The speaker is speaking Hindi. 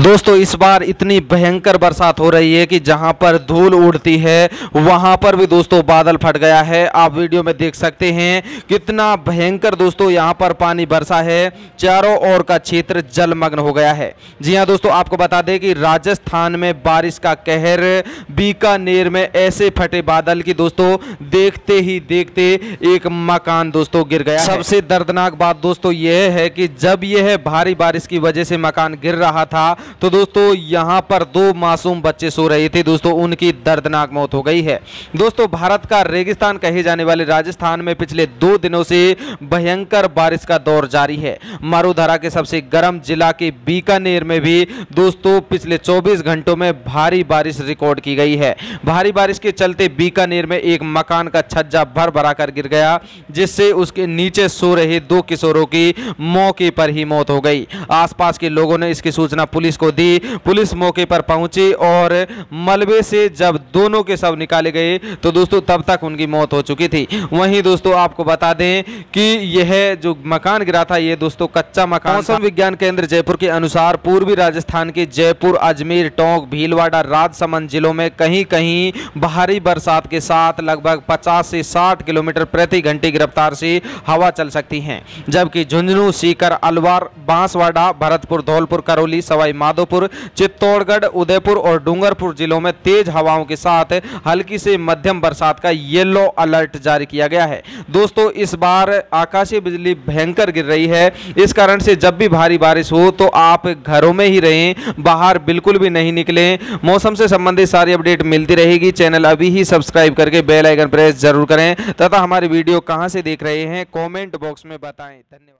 दोस्तों, इस बार इतनी भयंकर बरसात हो रही है कि जहाँ पर धूल उड़ती है, वहाँ पर भी दोस्तों बादल फट गया है। आप वीडियो में देख सकते हैं कितना भयंकर दोस्तों यहाँ पर पानी बरसा है। चारों ओर का क्षेत्र जलमग्न हो गया है। जी हाँ दोस्तों, आपको बता दें कि राजस्थान में बारिश का कहर, बीकानेर में ऐसे फटे बादल की दोस्तों, देखते ही देखते एक मकान दोस्तों गिर गया सबसे दर्दनाक बात दोस्तों यह है कि जब यह भारी बारिश की वजह से मकान गिर रहा था तो दोस्तों, यहाँ पर दो मासूम बच्चे सो रहे थे। दोस्तों, उनकी दर्दनाक मौत हो गई है। दोस्तों, भारत का रेगिस्तान कहे जाने वाले राजस्थान में पिछले दो दिनों से भयंकर बारिश का दौर जारी है। मारूधरा के सबसे गर्म जिला के बीकानेर में भी, दोस्तों, पिछले 24 घंटों में भारी बारिश रिकॉर्ड की गई है। भारी बारिश के चलते बीकानेर में एक मकान का छज्जा भर भरा कर गिर गया, जिससे उसके नीचे सो रहे दो किशोरों की मौके पर ही मौत हो गई। आसपास के लोगों ने इसकी सूचना पुलिस पुलिस को दी। पुलिस मौके पर पहुँची और मलबे से जब दोनों के शव निकाले गए तो दोस्तों तब तक उनकी मौत हो चुकी थी। वहीं दोस्तों आपको बता दें कि यह जो मकान गिरा था, ये दोस्तों कच्चा मकान मौसम विज्ञान केंद्र जयपुर के अनुसार पूर्वी राजस्थान के जयपुर, अजमेर, टोंक, भीलवाड़ा, राजसमंद जिलों में कहीं कहीं भारी बरसात के साथ लगभग 50 से 60 किलोमीटर प्रति घंटे की रफ्तार से हवा चल सकती है। जबकि झुंझुनू, सीकर, अलवार, बांसवाड़ा, भरतपुर, धौलपुर, करौली, सवाई माधोपुर, चित्तौड़गढ़, उदयपुर और डूंगरपुर जिलों में तेज हवाओं के साथ हल्की से मध्यम बरसात का येलो अलर्ट जारी किया गया है। दोस्तों, इस बार आकाशीय बिजली भयंकर गिर रही है। इस कारण से जब भी भारी बारिश हो तो आप घरों में ही रहें, बाहर बिल्कुल भी नहीं निकलें। मौसम से संबंधित सारी अपडेट मिलती रहेगी। चैनल अभी ही सब्सक्राइब करके बेल आइकन प्रेस ज़रूर करें, तथा हमारी वीडियो कहाँ से देख रहे हैं, कॉमेंट बॉक्स में बताएँ। धन्यवाद।